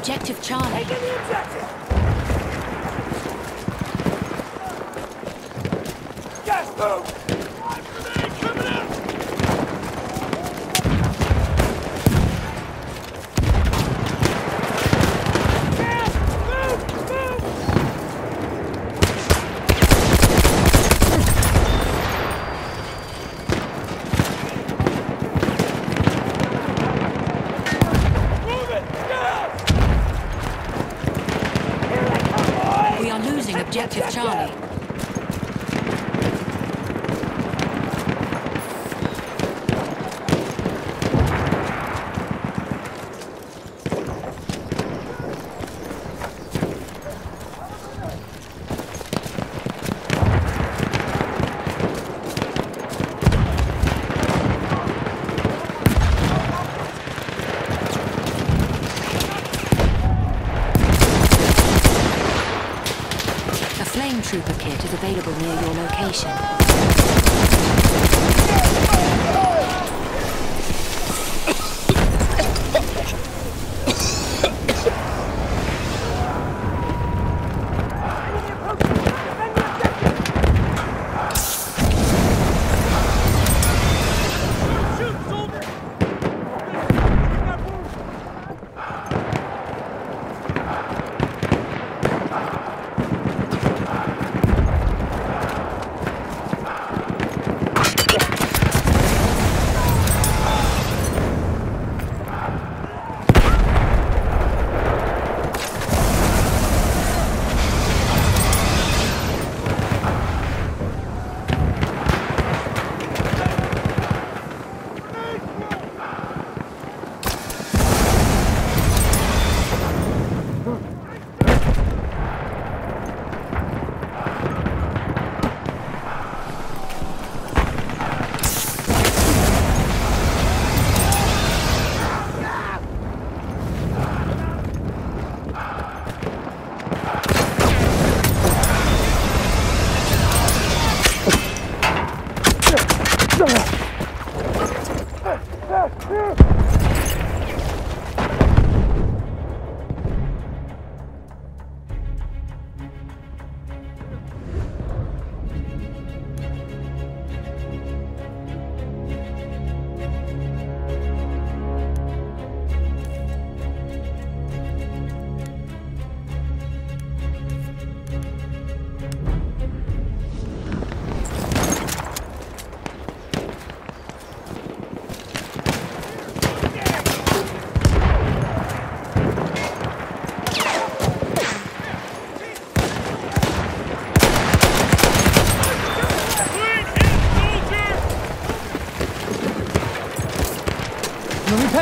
Objective Charlie. Taking the objective! Gas move! Gas! Move! Move! Move it! Gas! Here they come, boys! We are losing objective Charlie. A flame trooper kit is available near your location.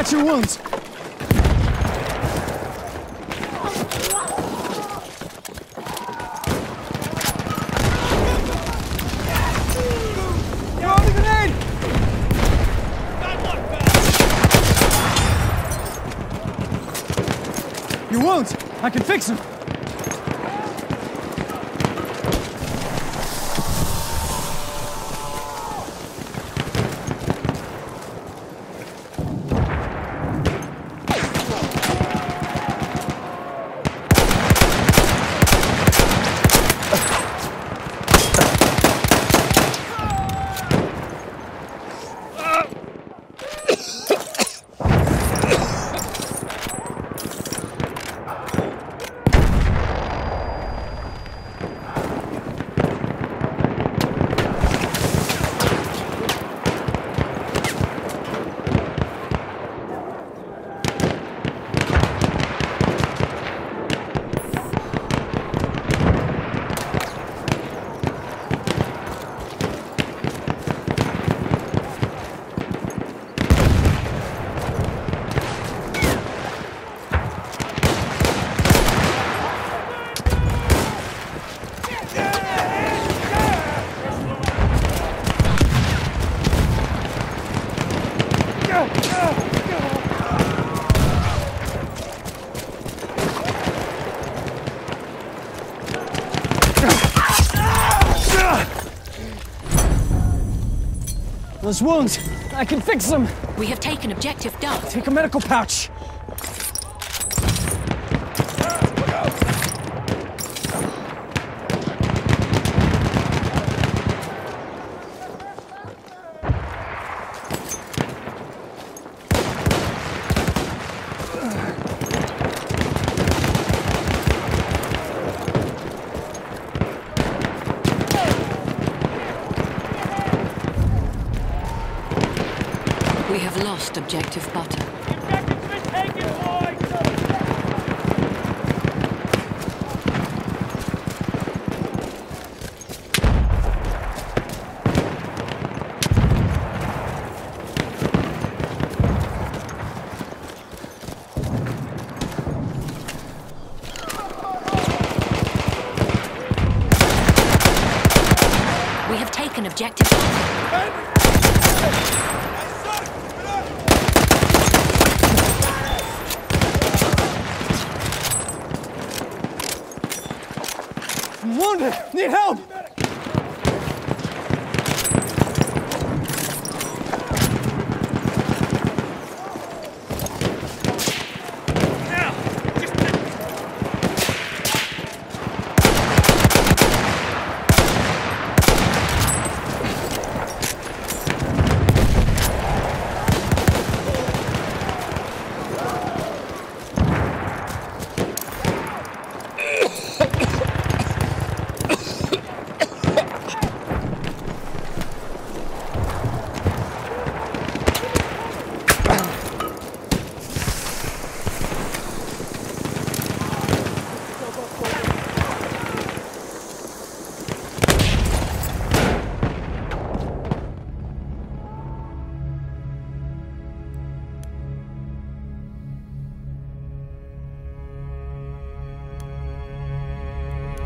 Patch your wounds. I can fix them! Those wounds, I can fix them. We have taken objective Duck. Take a medical pouch. Ah, lost objective butter. We have taken objective Need help!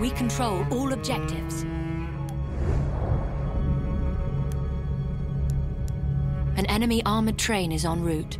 We control all objectives. An enemy armored train is en route.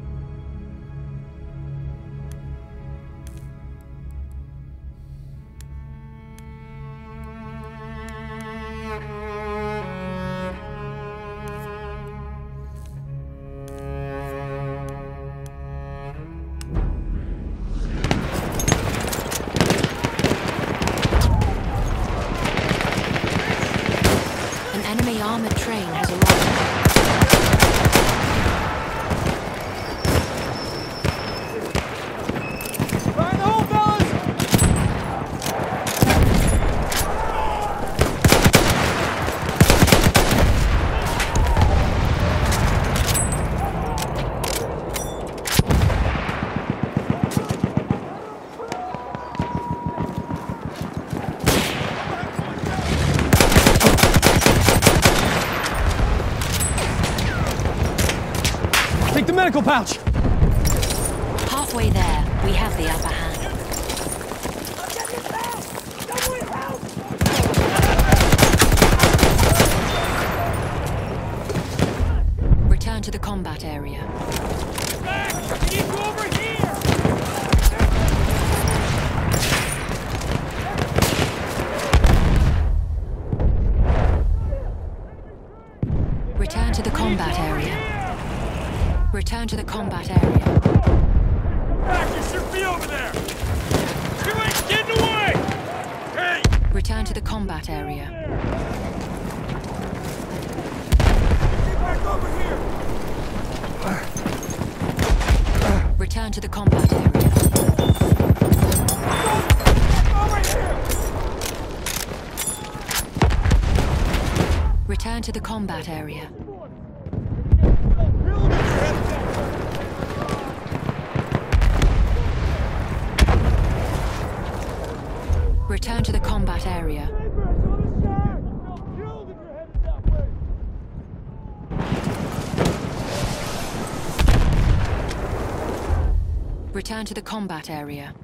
Pouch! Halfway there, we have the upper hand. Return to the combat area. Return to the combat area. Return to the combat area. Back! You should be over there! You ain't getting away! Hey! Return to the combat area. Get back over here! Return to the combat area. Over here! Return to the combat area. Return to the combat area. Return to the combat area.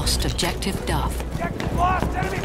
Lost objective Duff. Objective lost. Enemy